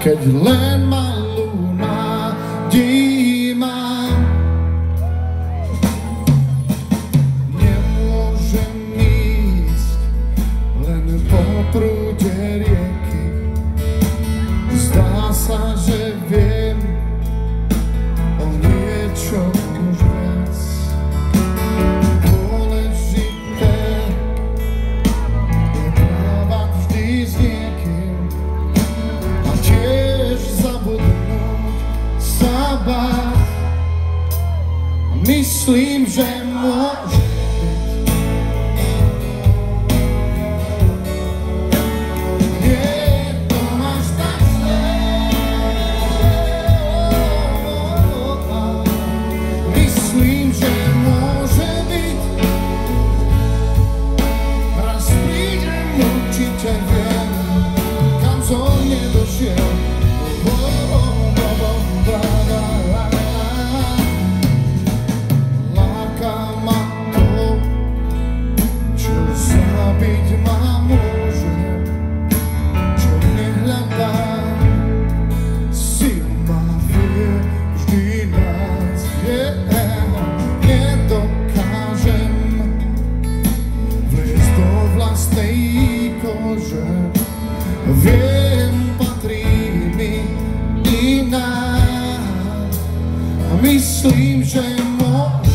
keď len malú nádej mám. Nemôžem ísť len po prúde Myslím, iná A myslím, že byť.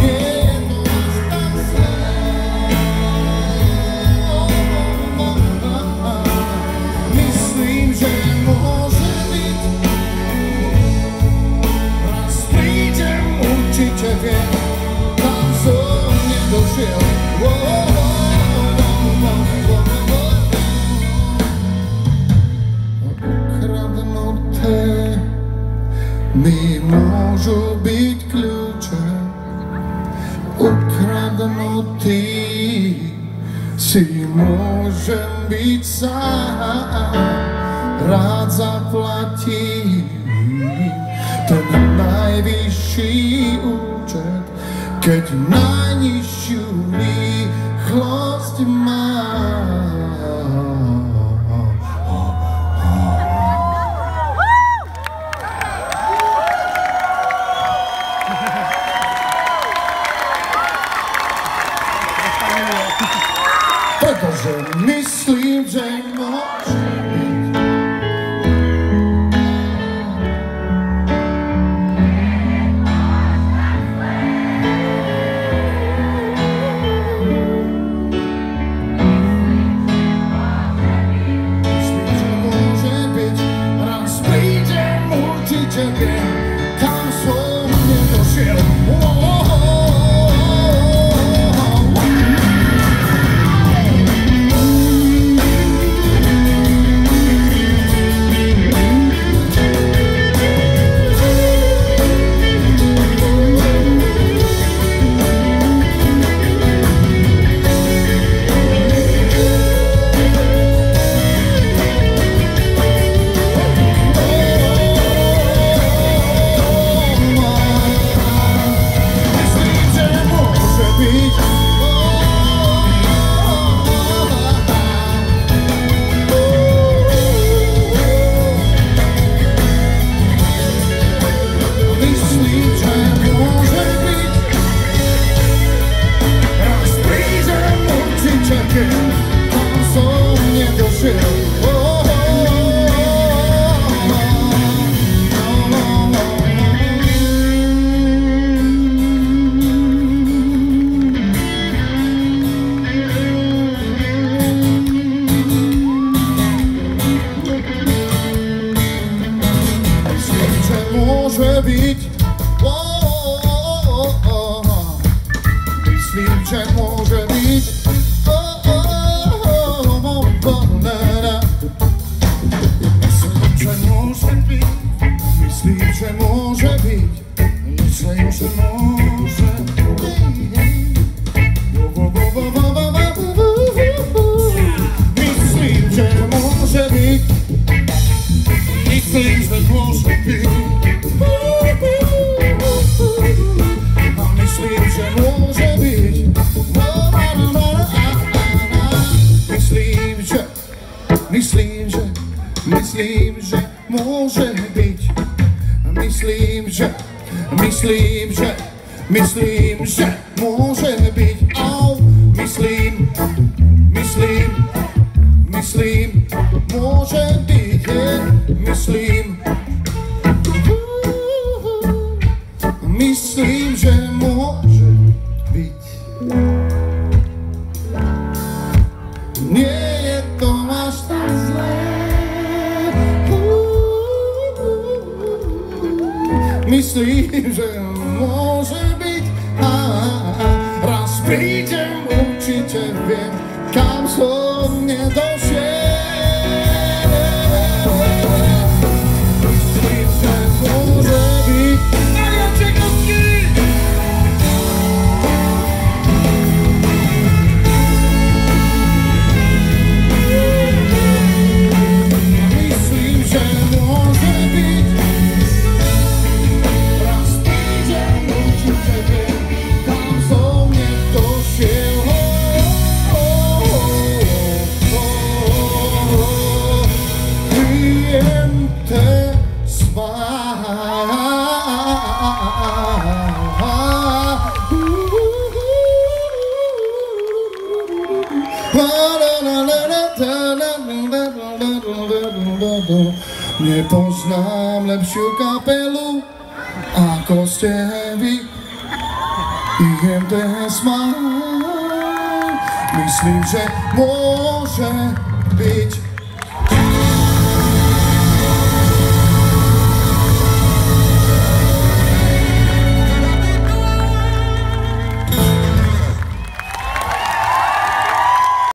Je to až tak zlé Myslím, Raz prídem, určite Tam som nedošiel. Ukradnuté ukradnutý si môžem byť sám, rád zaplatím ten najvyšší účet, keď najnižšiu rýchlosť Miss Lee. Môže byť Myslím, že môže byť Myslím, že môže byť Myslím, že môže byť Myslím, že môže Myslím, Myslím, že, myslím, že môže byť. Myslím, že, myslím, že, myslím, že môže byť. Au, myslím, myslím, myslím, môže byť. Yeah. Myslím, Myslím, že môže byť a raz prídem, určite viem, kam som nedošiel. Nepoznám lepšiu kapelu ako ste vy. IMT Smile Myslím, že môže byť